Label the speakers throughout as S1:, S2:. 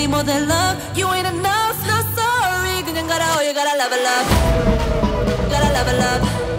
S1: refined, need more than love. You ain't enough, not sorry. 그냥 가라, oh, you gotta level up. Gotta level up. Gotta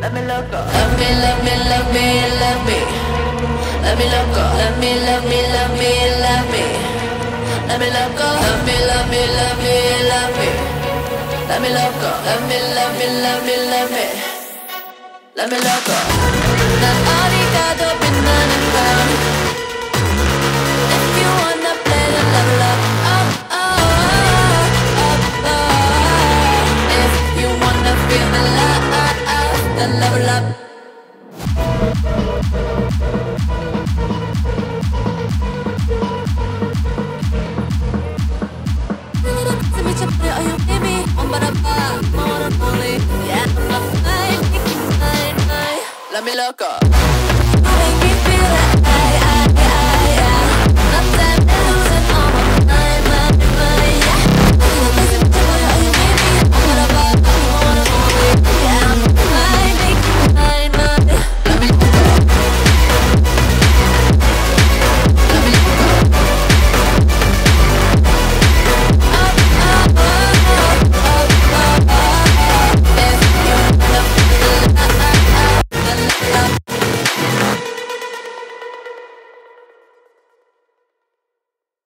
S1: Love me, love me, love me, love me. Let me love go. Let me, love me, love me, love me. Let me go. Love me, love me, love me, love me. Let me love go. Let me, love me, love me, love me. Let me go. 난 Let me look up.